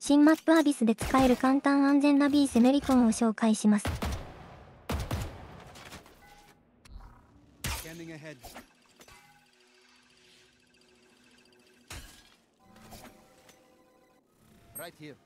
新マップアビスで使える簡単安全な B セメリコンを紹介します。Right here.